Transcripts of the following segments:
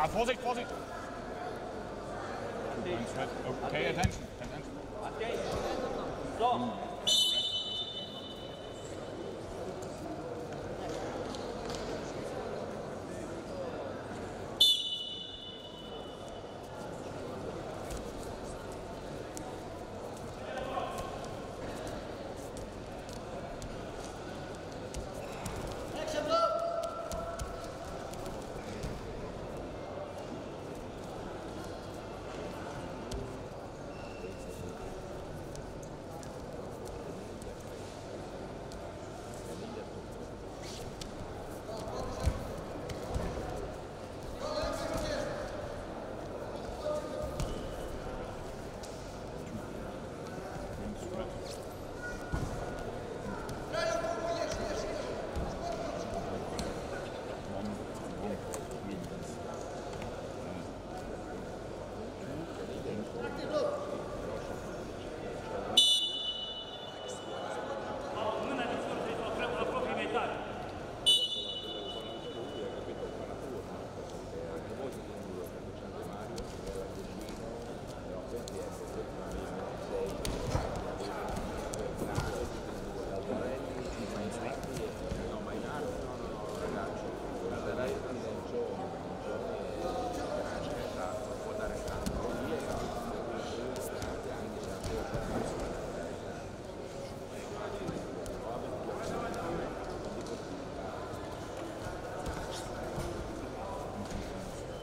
Ah, Vorsicht, Vorsicht! Okay, attention, attention. So.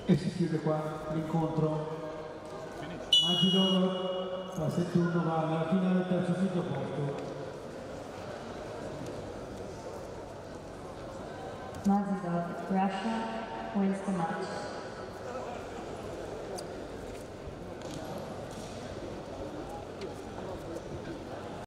E si chiude qua l'incontro. Magidoro passa il va alla fine del terzo quinto posto. Mazidov, Russia wins the match.